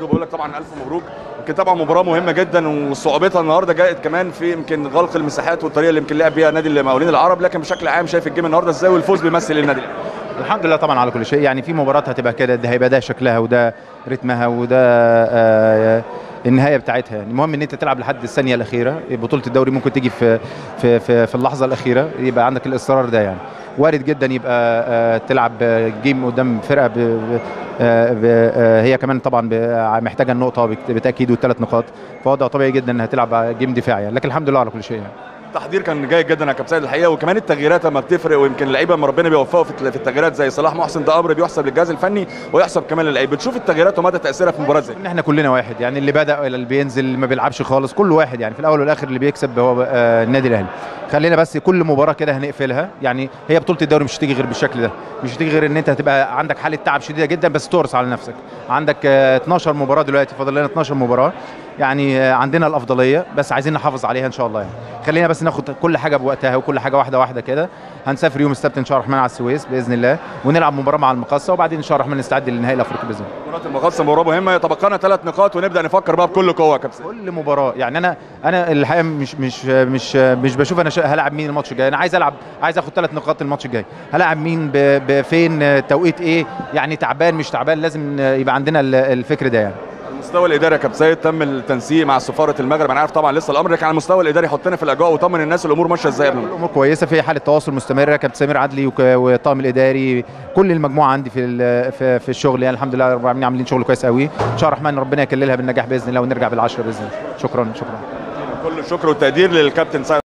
وبقول لك طبعا ألف مبروك يمكن طبعا مباراة مهمة جدا وصعوبتها النهارده جاءت كمان في يمكن غلق المساحات والطريقة اللي يمكن لعب بيها نادي المقاولين العرب لكن بشكل عام شايف الجيم النهارده إزاي والفوز بيمثل النادي. الحمد لله طبعا على كل شيء يعني في مباراة هتبقى كده ده هيبقى ده شكلها وده رتمها وده آه النهاية بتاعتها. يعني المهم إن أنت تلعب لحد الثانية الأخيرة. بطولة الدوري ممكن تيجي في في في, في اللحظة الأخيرة. يبقى عندك الإصرار ده يعني. وارد جدا يبقى آه تلعب جيم قدام فرقة ب ب آه هي كمان طبعا محتاجة النقطة بالتاكيد والثلاث نقاط. ده طبيعي جدا إنها تلعب جيم دفاعي يعني. لكن الحمد لله على كل شيء يعني. التحضير كان جيد جدا يا كابتن الحقيقة وكمان التغييرات لما بتفرق ويمكن اللعيبة لما ربنا بيوفقوا في التغييرات زي صلاح محسن ده أمر بيحسب للجهاز الفني ويحسب كمان للعيبه بتشوف التغييرات ومدى تأثيرها في مباراه زي إحنا كلنا واحد يعني اللي بدأ اللي بينزل اللي ما بيلعبش خالص كل واحد يعني في الأول والآخر اللي بيكسب هو آه النادي الأهلي. خلينا بس كل مباراة كده هنقفلها يعني هي بطولة الدوري مش هتيجي غير بالشكل ده. مش هتيجي غير إن أنت هتبقى عندك حالة تعب شديدة جدا بس تورس على نفسك. عندك آه 12 مباراة دلوقتي فاضل لنا 12 مباراة. يعني عندنا الأفضلية بس عايزين نحافظ عليها إن شاء الله يعني. خلينا بس ناخد كل حاجة بوقتها وكل حاجة واحدة واحدة كده. هنسافر يوم السبت إن شاء الله الرحمن على السويس بإذن الله ونلعب مباراة مع المقصه وبعدين إن شاء الله الرحمن نستعد للنهائي الأفريقي بإذن الله. مباراة المقصه مباراة مهمة. يتبقى لنا ثلاث نقاط ونبدأ نفكر بقى بكل قوة يا كابتن. كل مباراة يعني أنا أنا الحقيقة مش مش مش مش بشوف أنا هلاعب مين الماتش الجاي. أنا عايز العب عايز آخد ثلاث نقاط الماتش الجاي. هلاعب مين بفين توقيت إيه؟ يعني تعبان مش تعبان لازم يبقى عندنا الفكر ده يعني. المستوى الإداري يا كابتن سيد تم التنسيق مع سفارة المغرب. أنا عارف طبعا لسه الأمر لكن على المستوى الإداري حطنا في الأجواء وطمن الناس الأمور ماشية إزاي الأمور كويسة في حالة تواصل مستمره كابتن سمير عدلي والطاقم الإداري. كل المجموعة عندي في في, الشغل يعني الحمد لله رب العالمين عاملين شغل كويس قوي. إن شاء الله الرحمن ربنا يكللها بالنجاح بإذن الله ونرجع بالعشرة بإذن الله. شكرا شكرا. كل الشكر والتقدير للكابتن سيد.